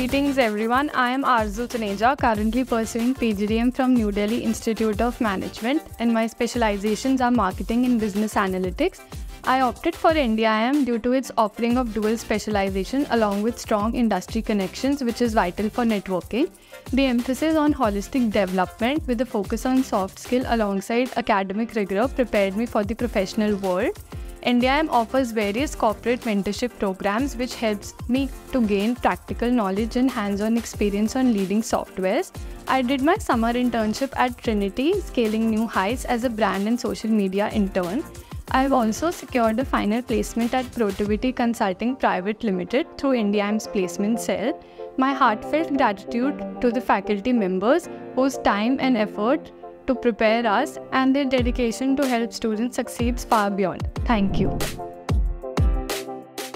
Greetings everyone. I am Aarzoo Taneja, currently pursuing PGDM from New Delhi Institute of Management, and my specializations are marketing and business analytics. I opted for NDIM due to its offering of dual specialization along with strong industry connections, which is vital for networking. The emphasis on holistic development with a focus on soft skill alongside academic rigor prepared me for the professional world. NDIM offers various corporate mentorship programs which helps me to gain practical knowledge and hands-on experience on leading softwares. I did my summer internship at Trinity, scaling new heights as a brand and social media intern. I have also secured a final placement at Protiviti Consulting Private Limited through NDIM's placement cell. My heartfelt gratitude to the faculty members whose time and effort to prepare us and their dedication to help students succeed far beyond. Thank you.